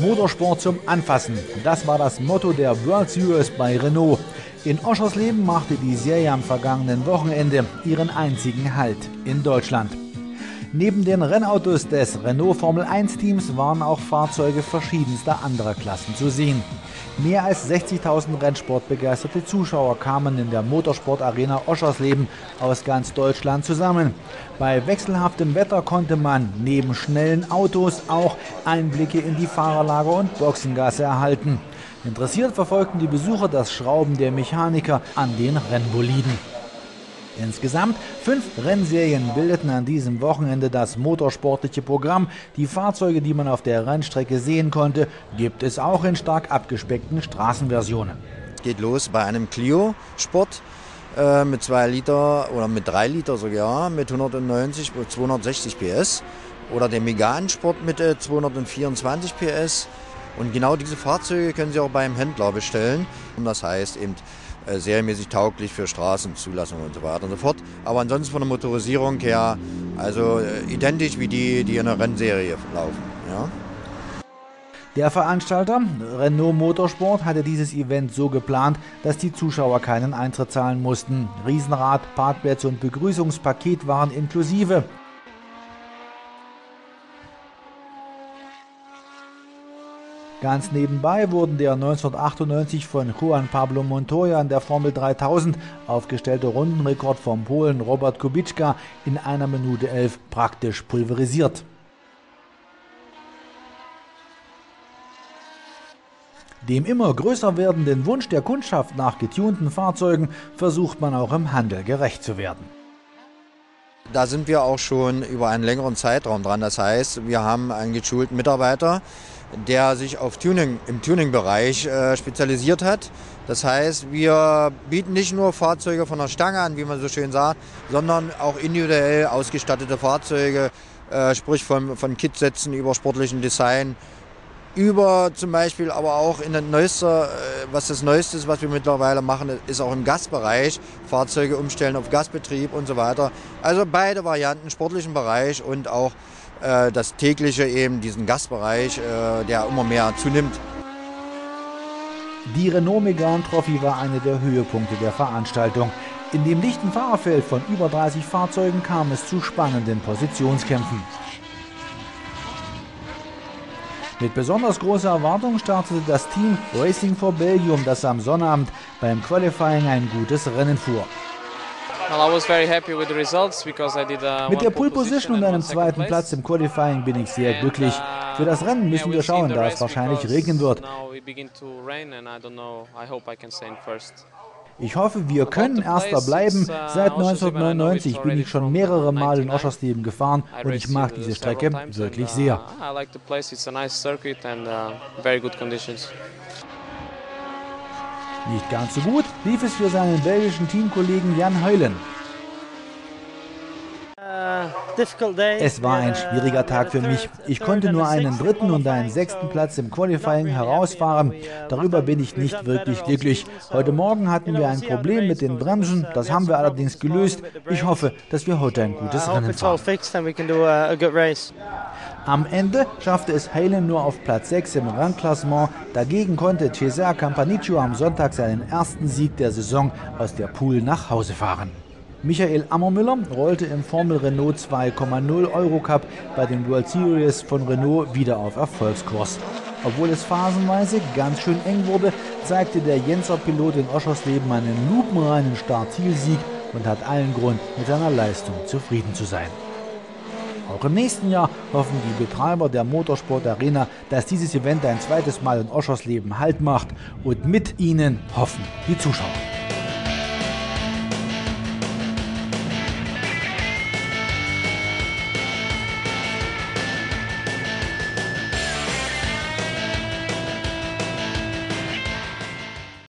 Motorsport zum Anfassen. Das war das Motto der World Series bei Renault. In Oschersleben machte die Serie am vergangenen Wochenende ihren einzigen Halt in Deutschland. Neben den Rennautos des Renault Formel 1 Teams waren auch Fahrzeuge verschiedenster anderer Klassen zu sehen. Mehr als 60.000 Rennsportbegeisterte Zuschauer kamen in der Motorsportarena Oschersleben aus ganz Deutschland zusammen. Bei wechselhaftem Wetter konnte man neben schnellen Autos auch Einblicke in die Fahrerlager und Boxengasse erhalten. Interessiert verfolgten die Besucher das Schrauben der Mechaniker an den Rennboliden. Insgesamt fünf Rennserien bildeten an diesem Wochenende das motorsportliche Programm. Die Fahrzeuge, die man auf der Rennstrecke sehen konnte, gibt es auch in stark abgespeckten Straßenversionen. Geht los bei einem Clio Sport äh, mit 2 Liter oder mit 3 Liter sogar mit 190 260 PS oder der Megane Sport mit äh, 224 PS. Und genau diese Fahrzeuge können Sie auch beim Händler bestellen. Und das heißt eben serienmäßig tauglich für Straßenzulassung und so weiter und so fort. Aber ansonsten von der Motorisierung her, also äh, identisch wie die, die in der Rennserie laufen. Ja. Der Veranstalter Renault Motorsport hatte dieses Event so geplant, dass die Zuschauer keinen Eintritt zahlen mussten. Riesenrad, Parkplätze und Begrüßungspaket waren inklusive. Ganz nebenbei wurden der 1998 von Juan Pablo Montoya in der Formel 3000 aufgestellte Rundenrekord vom Polen Robert Kubiczka in einer Minute elf praktisch pulverisiert. Dem immer größer werdenden Wunsch der Kundschaft nach getunten Fahrzeugen versucht man auch im Handel gerecht zu werden. Da sind wir auch schon über einen längeren Zeitraum dran. Das heißt, wir haben einen geschulten Mitarbeiter, der sich auf Tuning, im Tuning-Bereich äh, spezialisiert hat. Das heißt, wir bieten nicht nur Fahrzeuge von der Stange an, wie man so schön sagt, sondern auch individuell ausgestattete Fahrzeuge, äh, sprich von, von Kitsätzen über sportlichen Design, über zum Beispiel aber auch in den neuester, äh, was das Neueste ist, was wir mittlerweile machen, ist auch im Gasbereich, Fahrzeuge umstellen auf Gasbetrieb und so weiter. Also beide Varianten, sportlichen Bereich und auch äh, das tägliche eben, diesen Gastbereich, äh, der immer mehr zunimmt. Die Renault Megane Trophy war einer der Höhepunkte der Veranstaltung. In dem dichten Fahrerfeld von über 30 Fahrzeugen kam es zu spannenden Positionskämpfen. Mit besonders großer Erwartung startete das Team Racing for Belgium, das am Sonnabend beim Qualifying ein gutes Rennen fuhr. Mit der Pole Position und einem zweiten Platz im Qualifying bin ich sehr glücklich. Uh, Für das Rennen müssen wir schauen, da es wahrscheinlich regnen wird. Ich hoffe, wir können Erster bleiben. uh, Seit 1999 bin ich schon mehrere Mal in Oschersleben gefahren und ich mag diese Strecke wirklich sehr. Nicht ganz so gut lief es für seinen belgischen Teamkollegen Jan Heulen. Es war ein schwieriger Tag für mich. Ich konnte nur einen dritten und einen sechsten Platz im Qualifying herausfahren. Darüber bin ich nicht wirklich glücklich. Heute Morgen hatten wir ein Problem mit den Bremsen. Das haben wir allerdings gelöst. Ich hoffe, dass wir heute ein gutes Rennen fahren. Am Ende schaffte es Halen nur auf Platz 6 im Rangklassement. Dagegen konnte Cesar Campaniccio am Sonntag seinen ersten Sieg der Saison aus der Pool nach Hause fahren. Michael Ammermüller rollte im Formel Renault 2,0 Eurocup bei den World Series von Renault wieder auf Erfolgskurs. Obwohl es phasenweise ganz schön eng wurde, zeigte der Jenser Pilot in Oschersleben einen lupenreinen Start-Zielsieg und hat allen Grund, mit seiner Leistung zufrieden zu sein. Auch im nächsten Jahr hoffen die Betreiber der Motorsport Arena, dass dieses Event ein zweites Mal in Oschersleben Halt macht und mit ihnen hoffen die Zuschauer.